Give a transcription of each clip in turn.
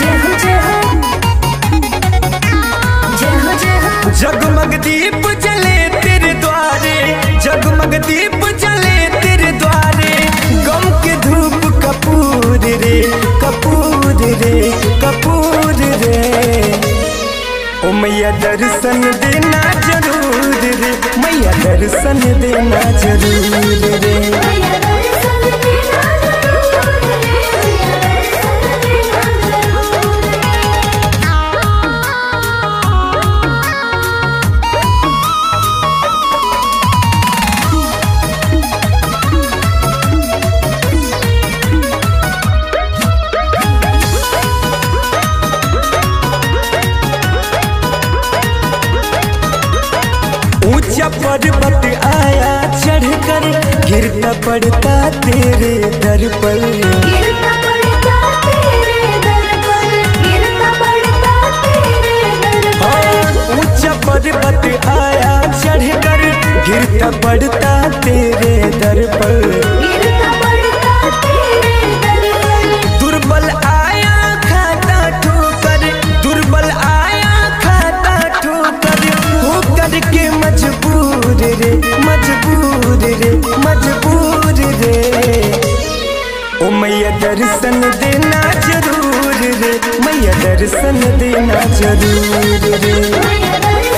हो हो हो हो जगमग दीप जले तेरे द्वारे जगमग दीप मैया दर्शन देना ज़रूर रे। मैया दर्शन देना ज़रूर। पर्वत आया चढ़कर गिरता पड़ता तेरे दर पर। गिरता पड़ता तेरे दर पर गिरता पड़ता तेरे दर पर। हाँ, ऊँचा पर्वत आया चढ़कर गिरता पड़ता तेरे दर पर। दर्शन देना ज़रूर रे। मैया दर्शन देना ज़रूर रे।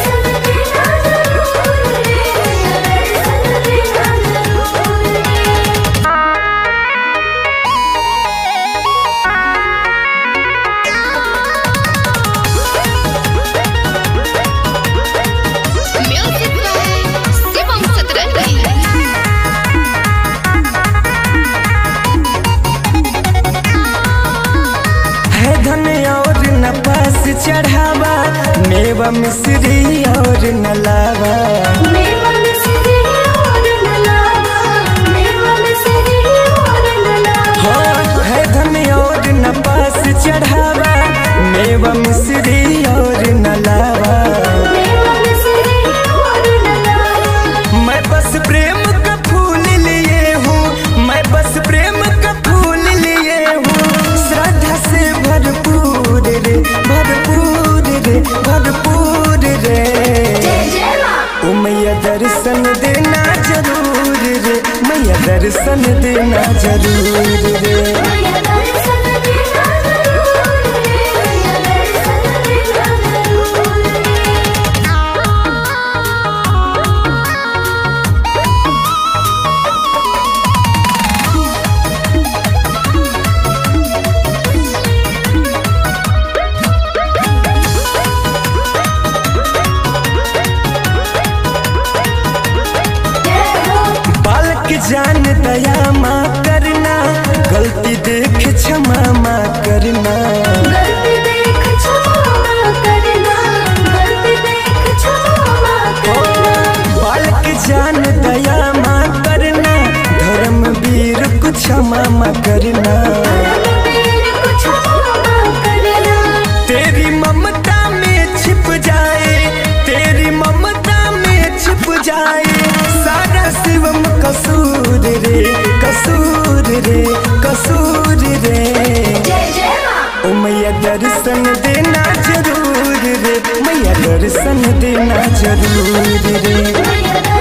चढ़ावा मेवा मिश्री और न भरपूर रे। मैया दर्शन देना ज़रूर रे। मैया दर्शन देना ज़रूर जान दया माँ करना गलती देख क्षमा माँ करना। गलती देख क्षमा करना गलती देख क्षमा करना। बालक जान दया माँ करना धर्म वीर को क्षमा माँ करना। तेरी ममता में छिप जाए तेरी ममता में छिप जाए सारा कसूर रे कसूर रे। जय जय माँ। ओ मैया दर्शन देना ज़रूर रे। मैया दर्शन देना ज़रूर